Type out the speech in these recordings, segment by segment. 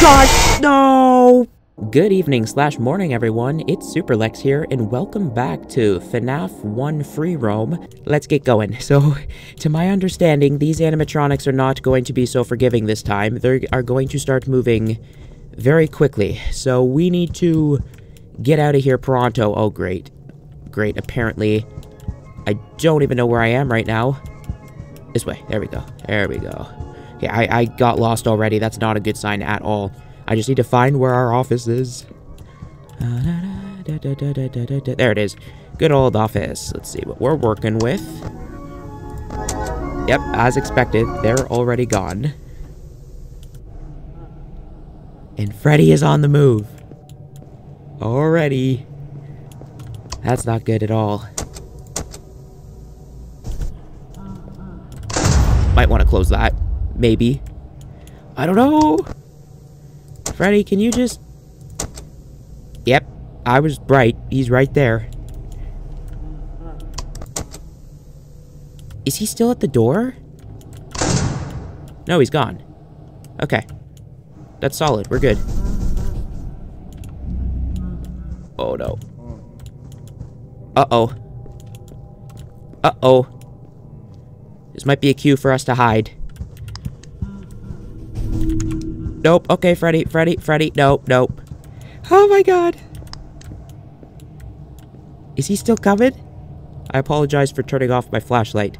God, no! Good evening slash morning, everyone. It's Superlex here, and welcome back to FNAF 1 Free Roam. Let's get going. So, to my understanding, these animatronics are not going to be so forgiving this time. They are going to start moving very quickly. So, we need to get out of here pronto. Oh, great. Great. Apparently, I don't even know where I am right now. This way. There we go. There we go. Yeah, I, I got lost already. That's not a good sign at all. I just need to find where our office is. There it is. Good old office. Let's see what we're working with. Yep, as expected, they're already gone. And Freddy is on the move. Already. That's not good at all. Might want to close that. Maybe. I don't know. Freddy, can you just... Yep, I was right. He's right there. Is he still at the door? No, he's gone. Okay. That's solid. We're good. Oh, no. Uh-oh. Uh-oh. This might be a cue for us to hide. Nope. Okay, Freddy, Freddy, Freddy. Nope, nope. Oh my god. Is he still coming? I apologize for turning off my flashlight.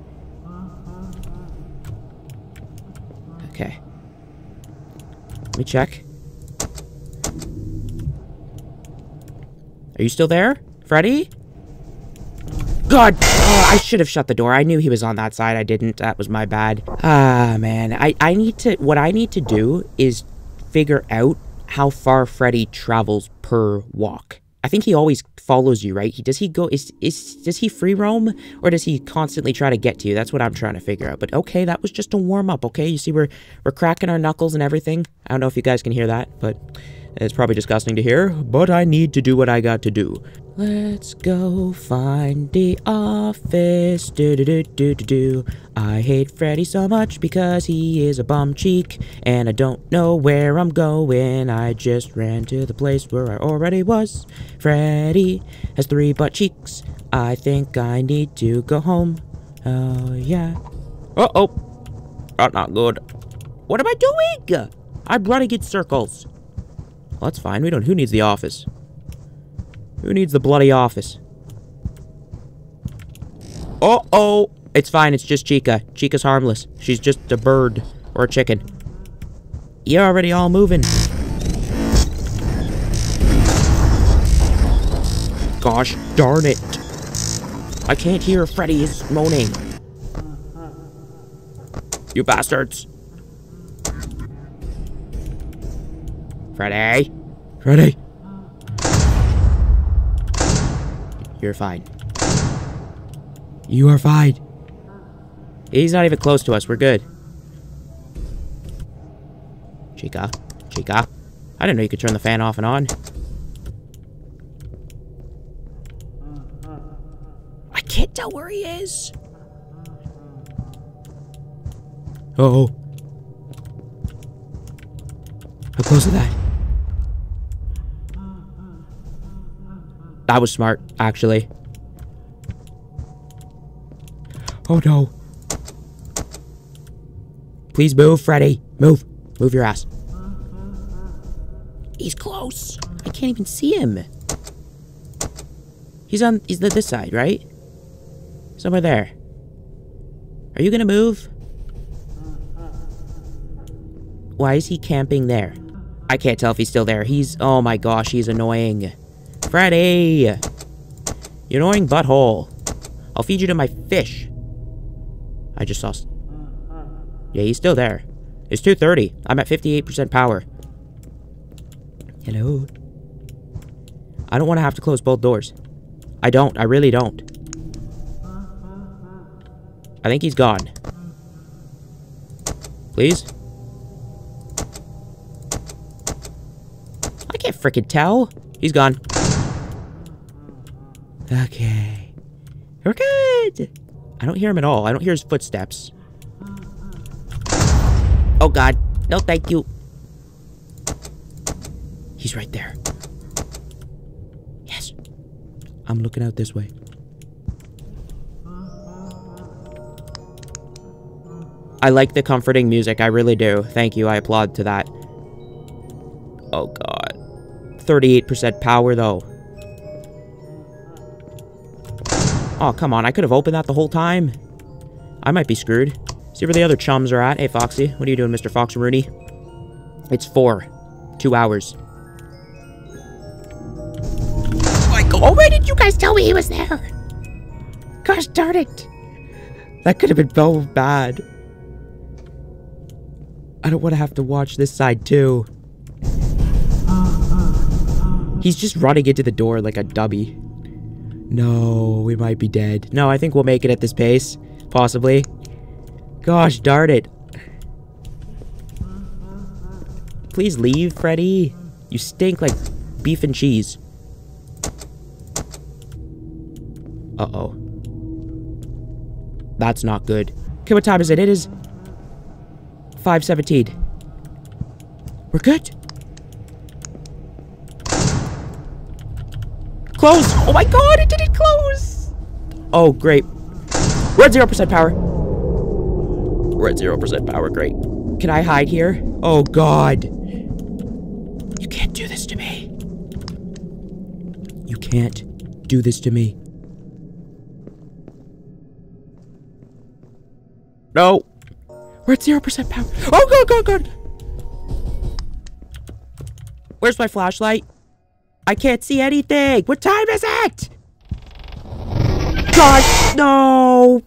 Okay. Let me check. Are you still there? Freddy? God! Oh, I should have shut the door. I knew he was on that side. I didn't. That was my bad. Ah, man. I, I need to... What I need to do is figure out how far Freddy travels per walk. I think he always follows you, right? He does he go is is does he free roam or does he constantly try to get to you? That's what I'm trying to figure out. But okay, that was just a warm up, okay? You see we're we're cracking our knuckles and everything. I don't know if you guys can hear that, but it's probably disgusting to hear, but I need to do what I got to do. Let's go find the office. Do do do do do do. I hate Freddy so much because he is a bum cheek, and I don't know where I'm going. I just ran to the place where I already was. Freddy has three butt cheeks. I think I need to go home. Oh yeah. Uh oh. That's not good. What am I doing? I'm running in circles. Well, that's fine. We don't. Who needs the office? Who needs the bloody office? Oh, oh. It's fine. It's just Chica. Chica's harmless. She's just a bird or a chicken. You're already all moving. Gosh darn it. I can't hear Freddy is moaning. You bastards. Freddy? Freddy? You're fine. You are fine. He's not even close to us. We're good. Chica. Chica. I didn't know you could turn the fan off and on. I can't tell where he is. Uh oh. How close is that? That was smart, actually. Oh no. Please move, Freddy. Move. Move your ass. He's close. I can't even see him. He's on, he's the, this side, right? Somewhere there. Are you gonna move? Why is he camping there? I can't tell if he's still there. He's, oh my gosh, he's annoying. Freddy! You annoying butthole. I'll feed you to my fish. I just saw... Yeah, he's still there. It's 2.30. I'm at 58% power. Hello? I don't want to have to close both doors. I don't. I really don't. I think he's gone. Please? I can't freaking tell. He's gone. Okay. We're good! I don't hear him at all. I don't hear his footsteps. Oh god. No, thank you. He's right there. Yes. I'm looking out this way. I like the comforting music. I really do. Thank you. I applaud to that. Oh, God. 38% power, though. Oh, come on. I could have opened that the whole time. I might be screwed. See where the other chums are at. Hey, Foxy. What are you doing, Mr. Fox Rooney? It's four. Two hours. Michael. Oh, why did you guys tell me he was there? Gosh darn it. That could have been so bad. I don't want to have to watch this side, too. He's just running into the door like a dummy. No, we might be dead. No, I think we'll make it at this pace. Possibly. Gosh darn it. Please leave, Freddy. You stink like beef and cheese. Uh-oh. That's not good. Okay, what time is it? It is 517. We're good. Close! Oh my god, it didn't close! Oh, great. We're at 0% power. We're at 0% power, great. Can I hide here? Oh god. You can't do this to me. You can't do this to me. No. We're at 0% power. Oh, God, God, God. Where's my flashlight? I can't see anything. What time is it? God, no.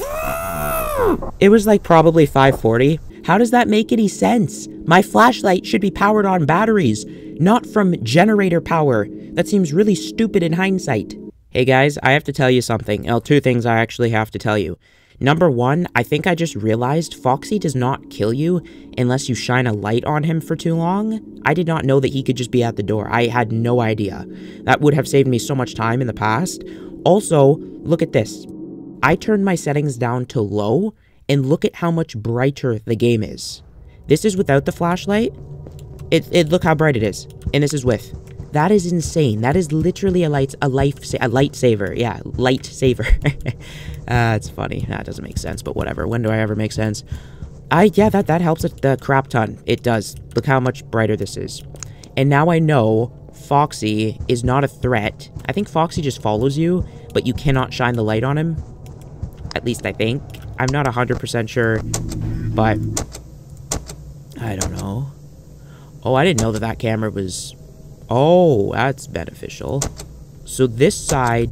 It was like probably 540. How does that make any sense? My flashlight should be powered on batteries, not from generator power. That seems really stupid in hindsight. Hey guys, I have to tell you something. Well, two things I actually have to tell you. Number one, I think I just realized Foxy does not kill you unless you shine a light on him for too long. I did not know that he could just be at the door. I had no idea. That would have saved me so much time in the past. Also, look at this. I turned my settings down to low, and look at how much brighter the game is. This is without the flashlight. It, it look how bright it is, and this is with. That is insane. That is literally a light a life a lightsaver. Yeah, lightsaver. uh, it's funny. That doesn't make sense, but whatever. When do I ever make sense? I yeah, that that helps the crap ton. It does. Look how much brighter this is. And now I know Foxy is not a threat. I think Foxy just follows you, but you cannot shine the light on him. At least I think. I'm not 100% sure, but I don't know. Oh, I didn't know that that camera was Oh, that's beneficial. So this side...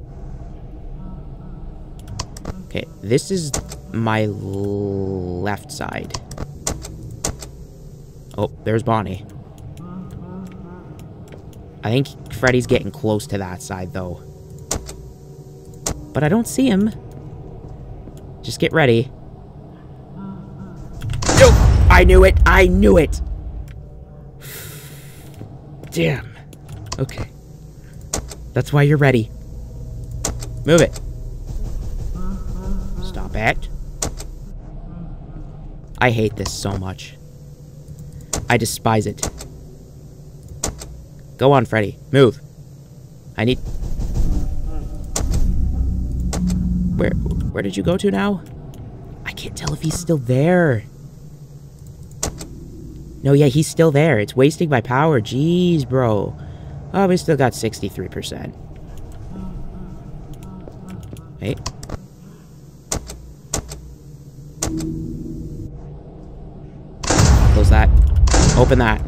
Okay, this is my left side. Oh, there's Bonnie. I think Freddy's getting close to that side, though. But I don't see him. Just get ready. Nope! I knew it! I knew it! Damn. Okay. That's why you're ready. Move it. Stop it. I hate this so much. I despise it. Go on, Freddy. Move. I need... Where, where did you go to now? I can't tell if he's still there. No, yeah, he's still there. It's wasting my power. Jeez, bro. Oh, we still got 63%. Hey. Close that. Open that.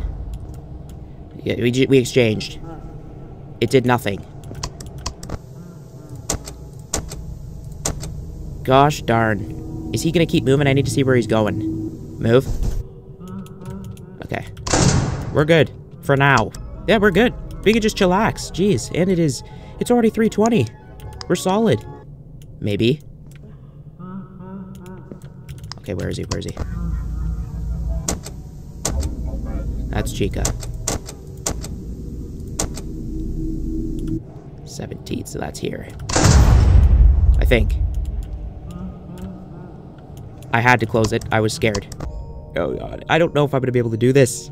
Yeah, we, we exchanged. It did nothing. Gosh darn. Is he gonna keep moving? I need to see where he's going. Move. Okay. We're good. For now. Yeah, we're good. We could just chillax. Jeez. And it is... It's already 320. We're solid. Maybe. Okay, where is he? Where is he? That's Chica. 17, so that's here. I think. I had to close it. I was scared. Oh god. I don't know if I'm going to be able to do this.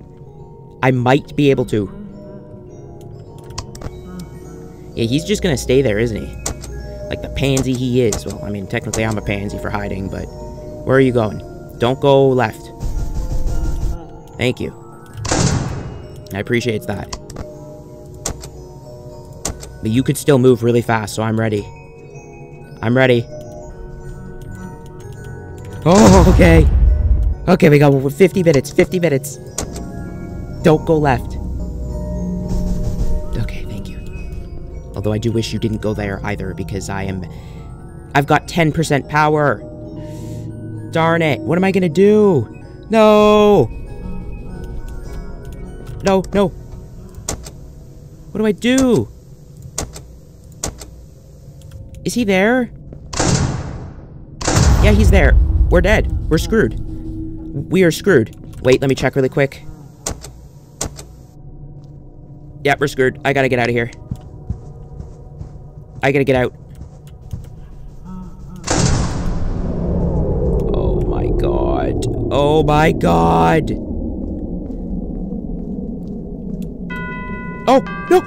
I might be able to. Yeah, he's just gonna stay there, isn't he? Like the pansy he is. Well, I mean, technically I'm a pansy for hiding, but... Where are you going? Don't go left. Thank you. I appreciate that. But you could still move really fast, so I'm ready. I'm ready. Oh, okay. Okay, we got 50 minutes, 50 minutes. Don't go left. Although I do wish you didn't go there either, because I am... I've got 10% power. Darn it. What am I gonna do? No! No, no. What do I do? Is he there? Yeah, he's there. We're dead. We're screwed. We are screwed. Wait, let me check really quick. Yeah, we're screwed. I gotta get out of here. I gotta get out. Oh my god. Oh my god. Oh, no!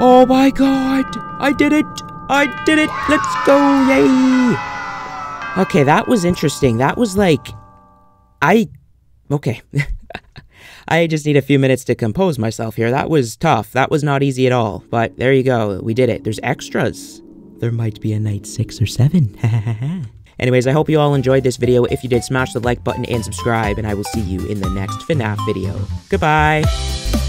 Oh my god! I did it! I did it! Let's go! Yay! Okay, that was interesting. That was like... I... Okay. I just need a few minutes to compose myself here. That was tough. That was not easy at all. But there you go. We did it. There's extras. There might be a night six or seven. Anyways, I hope you all enjoyed this video. If you did, smash the like button and subscribe, and I will see you in the next FNAF video. Goodbye!